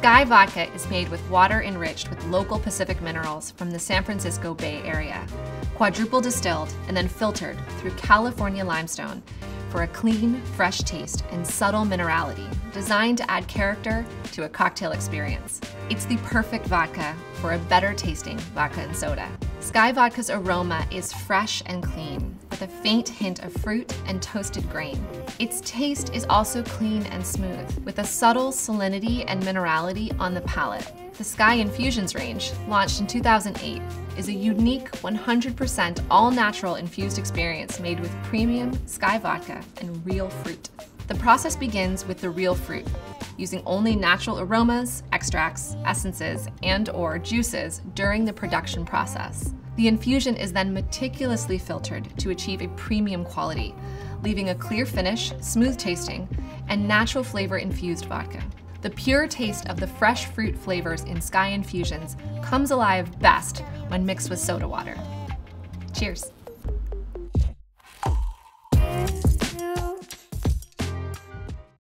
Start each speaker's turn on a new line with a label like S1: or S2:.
S1: Skyy Vodka is made with water enriched with local Pacific minerals from the San Francisco Bay Area, quadruple distilled and then filtered through California limestone for a clean, fresh taste and subtle minerality designed to add character to a cocktail experience. It's the perfect vodka for a better tasting vodka and soda. Skyy Vodka's aroma is fresh and clean, with a faint hint of fruit and toasted grain. Its taste is also clean and smooth, with a subtle salinity and minerality on the palate. The Skyy Infusions range, launched in 2008, is a unique 100% all natural infused experience made with premium Skyy vodka and real fruit. The process begins with the real fruit, using only natural aromas, extracts, essences, and or juices during the production process. The infusion is then meticulously filtered to achieve a premium quality, leaving a clear finish, smooth tasting, and natural flavor infused vodka. The pure taste of the fresh fruit flavors in Skyy Infusions comes alive best when mixed with soda water. Cheers.